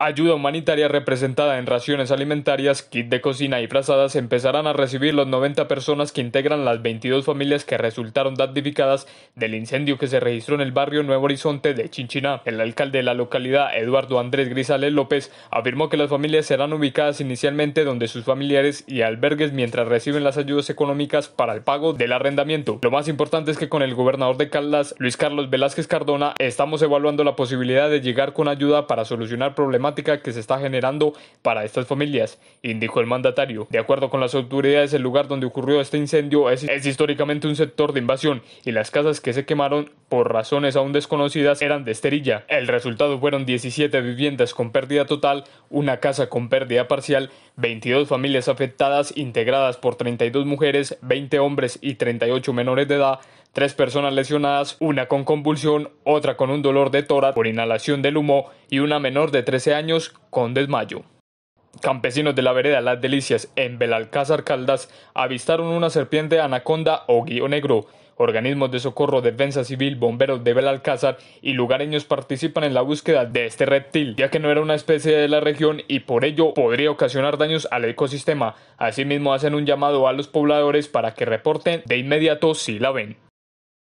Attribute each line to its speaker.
Speaker 1: ayuda humanitaria representada en raciones alimentarias, kit de cocina y frazadas empezarán a recibir los 90 personas que integran las 22 familias que resultaron damnificadas del incendio que se registró en el barrio Nuevo Horizonte de Chinchiná. El alcalde de la localidad, Eduardo Andrés Grisales López, afirmó que las familias serán ubicadas inicialmente donde sus familiares y albergues mientras reciben las ayudas económicas para el pago del arrendamiento. Lo más importante es que con el gobernador de Caldas, Luis Carlos Velázquez Cardona, estamos evaluando la posibilidad de llegar con ayuda para solucionar problemas que se está generando para estas familias, indicó el mandatario. De acuerdo con las autoridades, el lugar donde ocurrió este incendio es, es históricamente un sector de invasión y las casas que se quemaron por razones aún desconocidas eran de esterilla. El resultado fueron 17 viviendas con pérdida total, una casa con pérdida parcial, 22 familias afectadas integradas por 32 mujeres, 20 hombres y 38 menores de edad, tres personas lesionadas, una con convulsión, otra con un dolor de tórax por inhalación del humo y una menor de 13 años con desmayo. Campesinos de la vereda Las Delicias en Belalcázar Caldas avistaron una serpiente anaconda o guío negro. Organismos de socorro, defensa civil, bomberos de Belalcázar y lugareños participan en la búsqueda de este reptil, ya que no era una especie de la región y por ello podría ocasionar daños al ecosistema. Asimismo hacen un llamado a los pobladores para que reporten de inmediato si la ven.